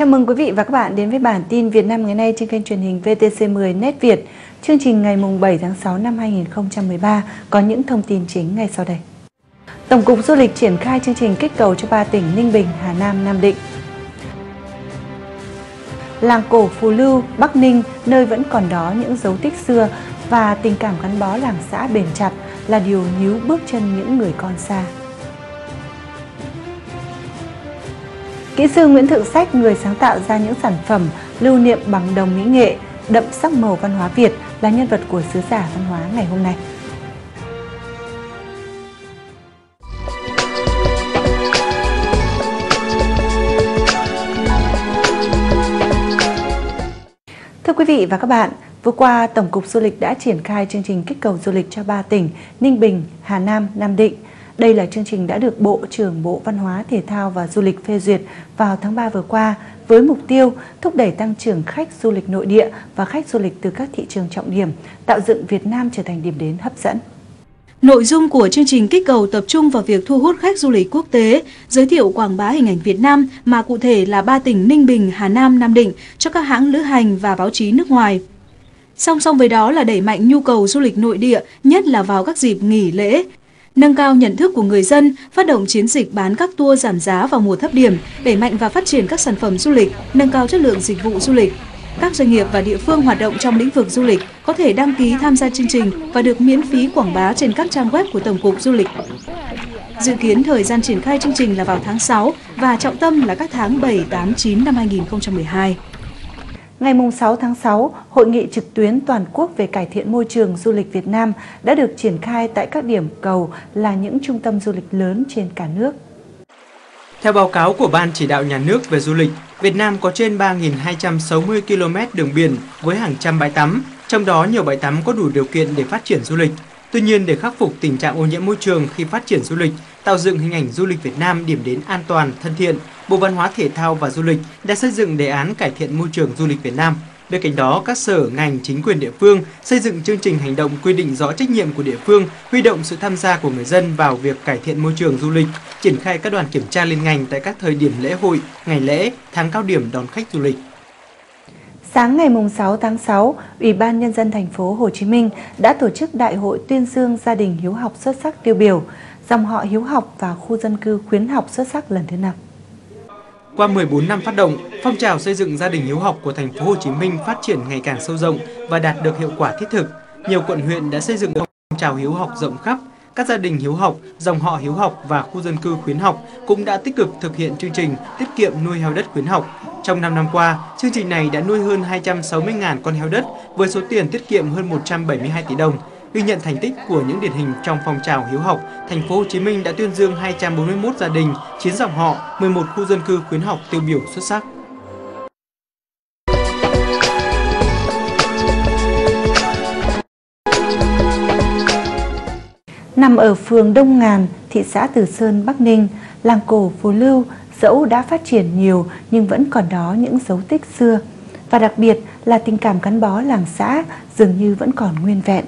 Chào mừng quý vị và các bạn đến với bản tin Việt Nam ngày nay trên kênh truyền hình VTC10 Net Việt. Chương trình ngày 7 tháng 6 năm 2013 có những thông tin chính ngay sau đây. Tổng cục Du lịch triển khai chương trình kích cầu cho ba tỉnh Ninh Bình, Hà Nam, Nam Định. Làng cổ Phù Lưu, Bắc Ninh, nơi vẫn còn đó những dấu tích xưa và tình cảm gắn bó làng xã bền chặt là điều níu bước chân những người con xa. Kỹ sư Nguyễn Thượng Sách, người sáng tạo ra những sản phẩm lưu niệm bằng đồng mỹ nghệ, đậm sắc màu văn hóa Việt là nhân vật của sứ giả văn hóa ngày hôm nay. Thưa quý vị và các bạn, vừa qua Tổng cục Du lịch đã triển khai chương trình kích cầu du lịch cho ba tỉnh Ninh Bình, Hà Nam, Nam Định – đây là chương trình đã được Bộ trưởng Bộ Văn hóa, Thể thao và Du lịch phê duyệt vào tháng 3 vừa qua với mục tiêu thúc đẩy tăng trưởng khách du lịch nội địa và khách du lịch từ các thị trường trọng điểm, tạo dựng Việt Nam trở thành điểm đến hấp dẫn. Nội dung của chương trình kích cầu tập trung vào việc thu hút khách du lịch quốc tế, giới thiệu quảng bá hình ảnh Việt Nam mà cụ thể là ba tỉnh Ninh Bình, Hà Nam, Nam Định cho các hãng lữ hành và báo chí nước ngoài. Song song với đó là đẩy mạnh nhu cầu du lịch nội địa, nhất là vào các dịp nghỉ lễ, nâng cao nhận thức của người dân, phát động chiến dịch bán các tour giảm giá vào mùa thấp điểm, đẩy mạnh và phát triển các sản phẩm du lịch, nâng cao chất lượng dịch vụ du lịch. Các doanh nghiệp và địa phương hoạt động trong lĩnh vực du lịch có thể đăng ký tham gia chương trình và được miễn phí quảng bá trên các trang web của Tổng cục Du lịch. Dự kiến thời gian triển khai chương trình là vào tháng 6 và trọng tâm là các tháng 7, 8, 9 năm 2012. Ngày 6 tháng 6, Hội nghị trực tuyến toàn quốc về cải thiện môi trường du lịch Việt Nam đã được triển khai tại các điểm cầu là những trung tâm du lịch lớn trên cả nước. Theo báo cáo của Ban Chỉ đạo Nhà nước về du lịch, Việt Nam có trên 3.260 km đường biển với hàng trăm bãi tắm, trong đó nhiều bãi tắm có đủ điều kiện để phát triển du lịch. Tuy nhiên, để khắc phục tình trạng ô nhiễm môi trường khi phát triển du lịch, tạo dựng hình ảnh du lịch Việt Nam điểm đến an toàn, thân thiện, Bộ Văn hóa Thể thao và Du lịch đã xây dựng đề án cải thiện môi trường du lịch Việt Nam. Bên cạnh đó, các sở, ngành, chính quyền địa phương xây dựng chương trình hành động quy định rõ trách nhiệm của địa phương, huy động sự tham gia của người dân vào việc cải thiện môi trường du lịch, triển khai các đoàn kiểm tra liên ngành tại các thời điểm lễ hội, ngày lễ, tháng cao điểm đón khách du lịch. Sáng ngày 6 tháng 6, Ủy ban Nhân dân thành phố Hồ Chí Minh đã tổ chức Đại hội tuyên dương gia đình hiếu học xuất sắc tiêu biểu, dòng họ hiếu học và khu dân cư khuyến học xuất sắc lần thứ năm. Qua 14 năm phát động, phong trào xây dựng gia đình hiếu học của thành phố Hồ Chí Minh phát triển ngày càng sâu rộng và đạt được hiệu quả thiết thực. Nhiều quận huyện đã xây dựng phong trào hiếu học rộng khắp. Các gia đình hiếu học, dòng họ hiếu học và khu dân cư khuyến học cũng đã tích cực thực hiện chương trình tiết kiệm nuôi heo đất khuyến học. Trong 5 năm qua, chương trình này đã nuôi hơn 260.000 con heo đất với số tiền tiết kiệm hơn 172 tỷ đồng, Ghi nhận thành tích của những điển hình trong phong trào hiếu học, thành phố Hồ Chí Minh đã tuyên dương 241 gia đình, 9 dòng họ, 11 khu dân cư khuyến học tiêu biểu xuất sắc. Nằm ở phường Đông Ngàn, thị xã Từ Sơn, Bắc Ninh, làng cổ Phú Lưu dẫu đã phát triển nhiều nhưng vẫn còn đó những dấu tích xưa. Và đặc biệt là tình cảm gắn bó làng xã dường như vẫn còn nguyên vẹn.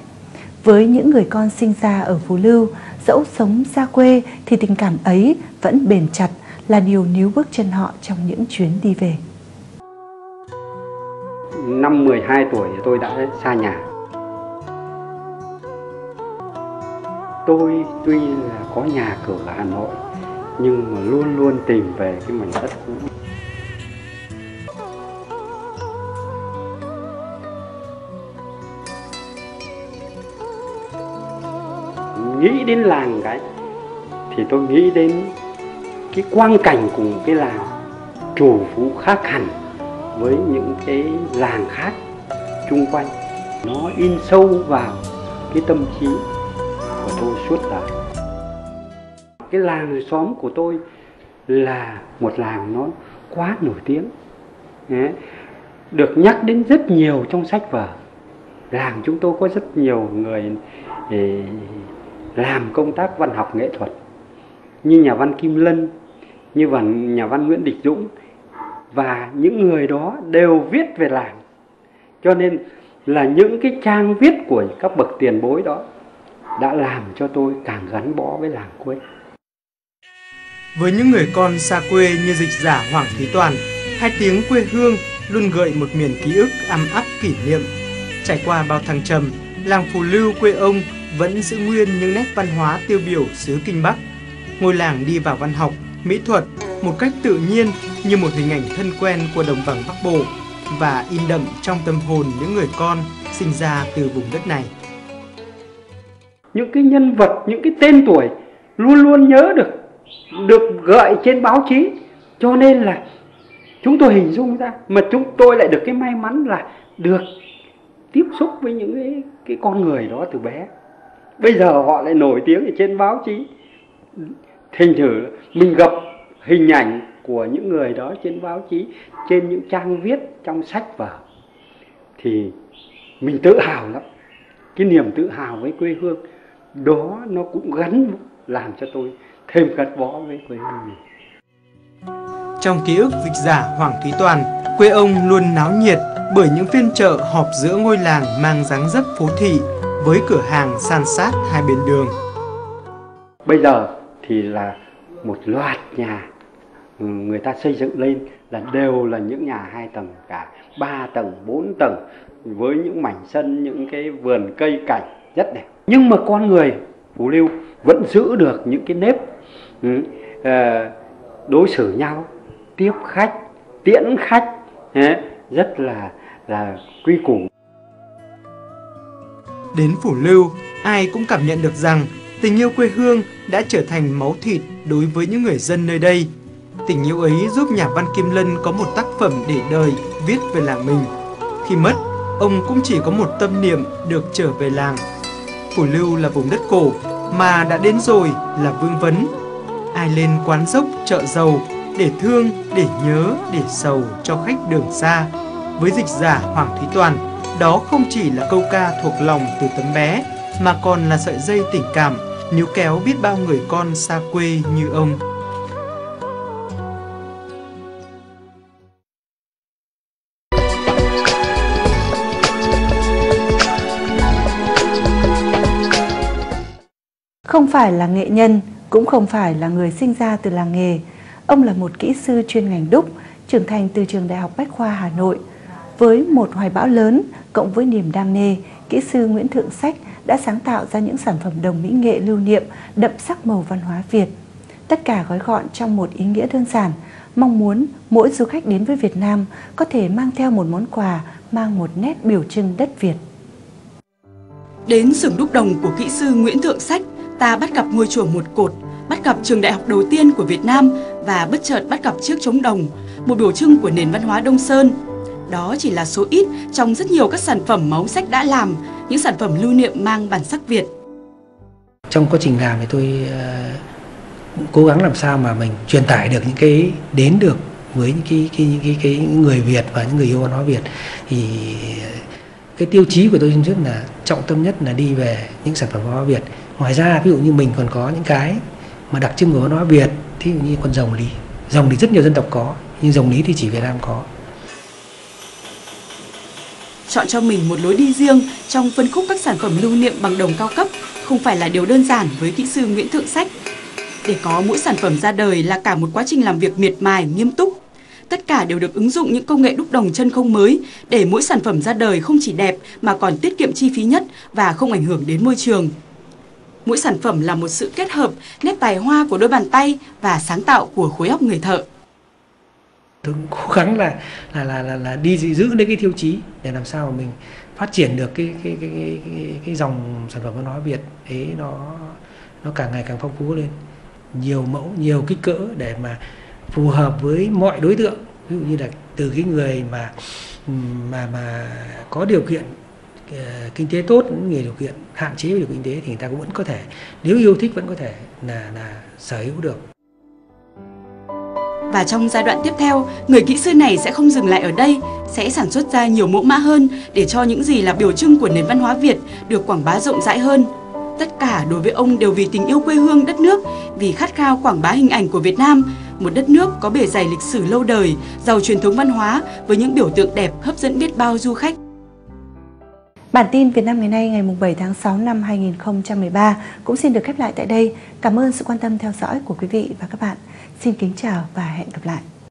Với những người con sinh ra ở Phú Lưu, dẫu sống xa quê thì tình cảm ấy vẫn bền chặt là điều níu bước chân họ trong những chuyến đi về. Năm 12 tuổi tôi đã xa nhà. Tôi tuy là có nhà cửa ở Hà Nội nhưng mà luôn luôn tìm về cái mảnh đất cũ nghĩ đến làng cái, thì tôi nghĩ đến cái quang cảnh của cái làng chủ phú khác hẳn với những cái làng khác chung quanh. Nó in sâu vào cái tâm trí của tôi suốt đời. Cái làng xóm của tôi là một làng nó quá nổi tiếng. Được nhắc đến rất nhiều trong sách vở. Làng chúng tôi có rất nhiều người làm công tác văn học nghệ thuật như nhà văn Kim Lân, như văn nhà văn Nguyễn Địch Dũng và những người đó đều viết về làng. Cho nên là những cái trang viết của các bậc tiền bối đó đã làm cho tôi càng gắn bó với làng quê. Với những người con xa quê như dịch giả Hoàng Thúy Toàn Hai tiếng quê hương luôn gợi một miền ký ức ấm áp kỷ niệm. Trải qua bao thăng trầm, làng Phù Lưu quê ông vẫn giữ nguyên những nét văn hóa tiêu biểu xứ Kinh Bắc. Ngôi làng đi vào văn học, mỹ thuật một cách tự nhiên như một hình ảnh thân quen của đồng bằng Bắc Bộ và in đậm trong tâm hồn những người con sinh ra từ vùng đất này. Những cái nhân vật, những cái tên tuổi luôn luôn nhớ được, được gợi trên báo chí. Cho nên là chúng tôi hình dung ra, mà chúng tôi lại được cái may mắn là được tiếp xúc với những cái, cái con người đó từ bé. Bây giờ họ lại nổi tiếng ở trên báo chí. Thành thử mình gặp hình ảnh của những người đó trên báo chí trên những trang viết trong sách vở thì mình tự hào lắm. Cái niềm tự hào với quê hương đó nó cũng gắn làm cho tôi thêm gắn bó với quê hương mình. Trong ký ức dịch giả Hoàng Thúy Toàn, quê ông luôn náo nhiệt bởi những phiên chợ họp giữa ngôi làng mang dáng dấp phố thị với cửa hàng san sát hai bên đường. Bây giờ thì là một loạt nhà người ta xây dựng lên là đều là những nhà hai tầng cả, ba tầng, bốn tầng, với những mảnh sân, những cái vườn cây cảnh rất đẹp nhưng mà con người phú lưu vẫn giữ được những cái nếp ừ, ờ, đối xử nhau, tiếp khách, tiễn khách rất là là quy củ đến phủ lưu ai cũng cảm nhận được rằng tình yêu quê hương đã trở thành máu thịt đối với những người dân nơi đây Tình yêu ấy giúp nhà văn Kim Lân có một tác phẩm để đời viết về làng mình. Khi mất, ông cũng chỉ có một tâm niệm được trở về làng. Phủ Lưu là vùng đất cổ, mà đã đến rồi là vương vấn. Ai lên quán dốc chợ giàu để thương, để nhớ, để sầu cho khách đường xa. Với dịch giả Hoàng Thúy Toàn, đó không chỉ là câu ca thuộc lòng từ tấm bé, mà còn là sợi dây tình cảm níu kéo biết bao người con xa quê như ông. Không phải là nghệ nhân, cũng không phải là người sinh ra từ làng nghề. Ông là một kỹ sư chuyên ngành đúc, trưởng thành từ trường Đại học Bách khoa Hà Nội. Với một hoài bão lớn, cộng với niềm đam mê, kỹ sư Nguyễn Thượng Sách đã sáng tạo ra những sản phẩm đồng mỹ nghệ lưu niệm đậm sắc màu văn hóa Việt. Tất cả gói gọn trong một ý nghĩa đơn giản, mong muốn mỗi du khách đến với Việt Nam có thể mang theo một món quà mang một nét biểu trưng đất Việt. Đến xưởng đúc đồng của kỹ sư Nguyễn Thượng Sách, ta bắt gặp ngôi chùa một cột, bắt gặp trường đại học đầu tiên của Việt Nam và bất chợt bắt gặp chiếc trống đồng, một biểu trưng của nền văn hóa Đông Sơn. Đó chỉ là số ít trong rất nhiều các sản phẩm máu sách đã làm, những sản phẩm lưu niệm mang bản sắc Việt. Trong quá trình làm thì tôi uh, cố gắng làm sao mà mình truyền tải được những cái đến được với những cái cái, cái cái người Việt và những người yêu văn hóa Việt. Thì cái tiêu chí của tôi rất là trọng tâm nhất là đi về những sản phẩm văn hóa Việt. Ngoài ra ví dụ như mình còn có những cái mà đặc trưng của văn hóa Việt thí dụ như con rồng lý. Rồng thì rất nhiều dân tộc có nhưng rồng lý thì chỉ Việt Nam có chọn cho mình một lối đi riêng trong phân khúc các sản phẩm lưu niệm bằng đồng cao cấp không phải là điều đơn giản với kỹ sư Nguyễn Thượng Sách. Để có mỗi sản phẩm ra đời là cả một quá trình làm việc miệt mài, nghiêm túc. Tất cả đều được ứng dụng những công nghệ đúc đồng chân không mới để mỗi sản phẩm ra đời không chỉ đẹp mà còn tiết kiệm chi phí nhất và không ảnh hưởng đến môi trường. Mỗi sản phẩm là một sự kết hợp nét tài hoa của đôi bàn tay và sáng tạo của khối óc người thợ. Tôi cố gắng là là là là, là đi giữ đến cái tiêu chí để làm sao mà mình phát triển được cái cái cái cái, cái, cái dòng sản phẩm văn hóa Việt. Ấy nó nó càng ngày càng phong phú lên. Nhiều mẫu nhiều kích cỡ để mà phù hợp với mọi đối tượng. Ví dụ như là từ cái người mà mà mà có điều kiện ờ, kinh tế tốt những người điều kiện hạn chế về điều kinh tế thì người ta cũng vẫn có thể nếu yêu thích vẫn có thể là là sở hữu được và trong giai đoạn tiếp theo, người kỹ sư này sẽ không dừng lại ở đây, sẽ sản xuất ra nhiều mẫu mã hơn để cho những gì là biểu trưng của nền văn hóa Việt được quảng bá rộng rãi hơn. Tất cả đối với ông đều vì tình yêu quê hương đất nước, vì khát khao quảng bá hình ảnh của Việt Nam, một đất nước có bề dày lịch sử lâu đời, giàu truyền thống văn hóa với những biểu tượng đẹp hấp dẫn biết bao du khách. Bản tin Việt Nam ngày nay, ngày 7 tháng 6 năm 2013 cũng xin được khép lại tại đây. Cảm ơn sự quan tâm theo dõi của quý vị và các bạn. Xin kính chào và hẹn gặp lại.